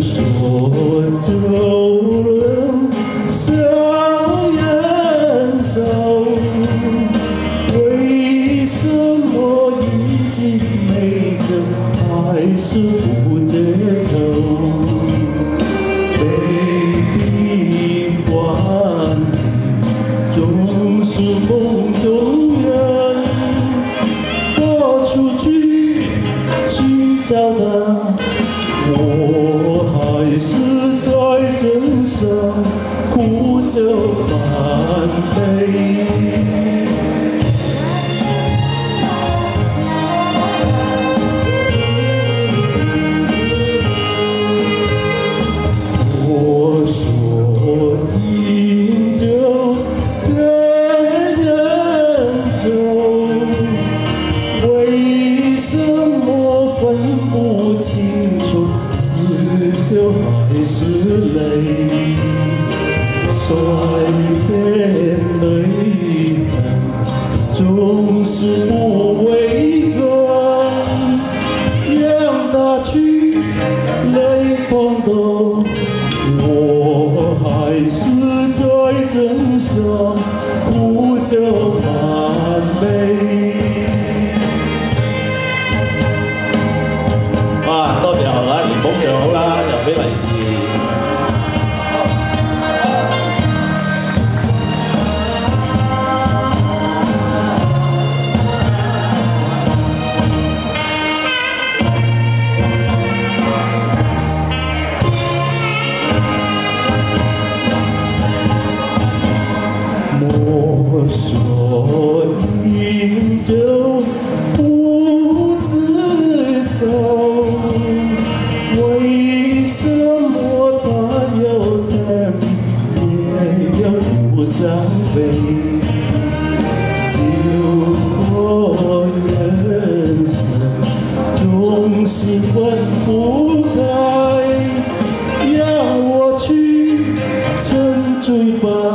说走了笑谈走，为什么一进梅城还是不节奏？杯杯欢，总是梦中人。豁出去寻找的我。酒满杯，我说：「饮酒，别人酒，为什么分不清楚？是酒还是泪？」So soi em nơi 分不开，让我去沉醉吧。